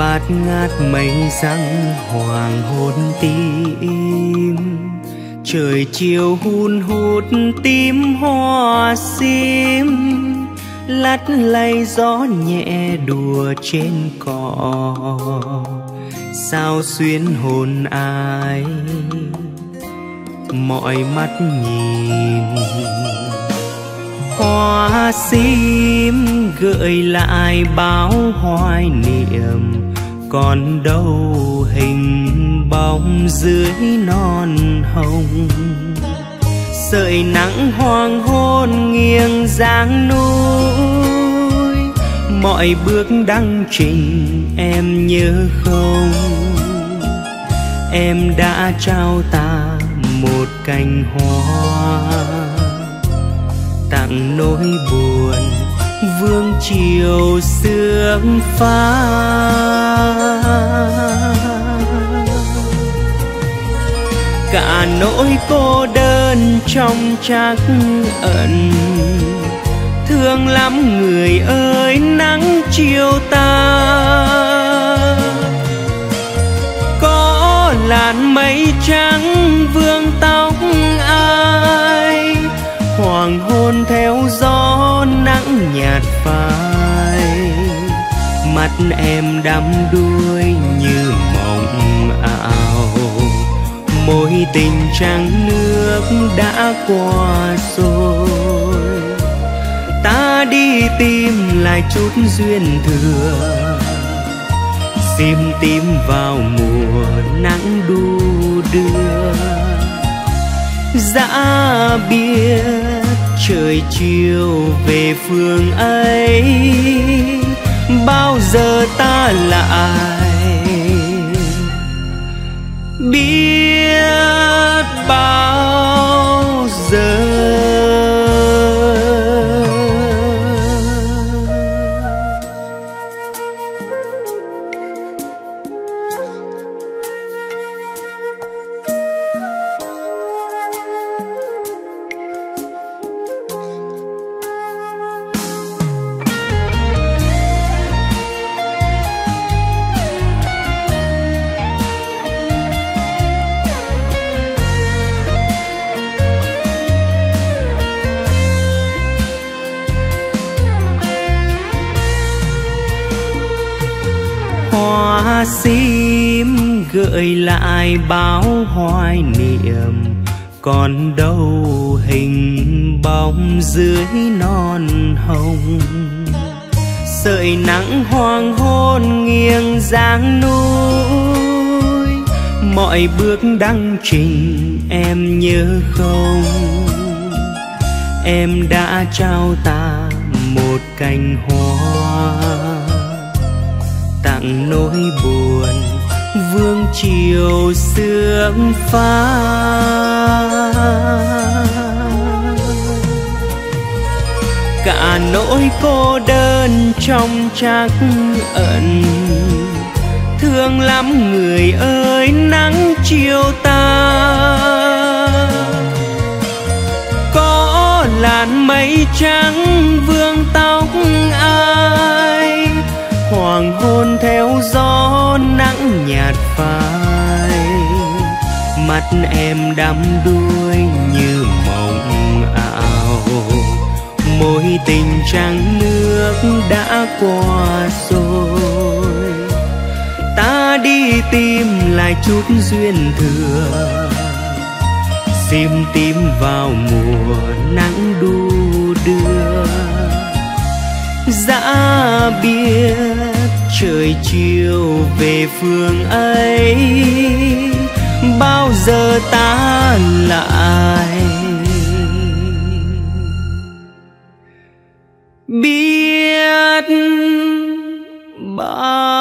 bát ngát mây răng, hoàng hôn tim. Trời chiều hun hút tím hoa sim, lắt lay gió nhẹ đùa trên cỏ. Sao xuyên hồn ai, mọi mắt nhìn. Hoa sim gợi lại bao hoài niệm còn đâu hình bóng dưới non hồng. Sợi nắng hoàng hôn nghiêng dáng núi, mọi bước đăng trình em nhớ không? Em đã trao ta một cành hoa, tặng nỗi buồn vương chiều sương pha, cả nỗi cô đơn trong trắc ẩn thương lắm người ơi nắng chiều ta. Có làn mây trắng vương tao hồn theo gió nắng nhạt phai. Mắt em đắm đuối như mộng ảo. Mối tình trắng nước đã qua rồi. Ta đi tìm lại chút duyên thừa. Sim tím vào mùa nắng đu đưa. Dã biệt trời chiều về phương ấy bao giờ ta lại biết bao hoa sim gợi lại bao hoài niệm. Còn đâu hình bóng dưới non hồng. Sợi nắng hoàng hôn nghiêng dáng núi. Mọi bước đăng trình em nhớ không? Em đã trao ta một cành hoa tặng nỗi buồn vương chiều sương pha, cả nỗi cô đơn trong trắc ẩn thương lắm người ơi nắng chiều ta. Có làn mây trắng vương tóc ai hoàng hôn theo gió nắng nhạt phai. Mắt em đắm đuôi như mộng ảo. Mối tình trắng nước đã qua rồi. Ta đi tìm lại chút duyên thừa. Xin tím vào mùa nắng đu đưa giã biệt trời chiều về phương ấy bao giờ ta lại biết bao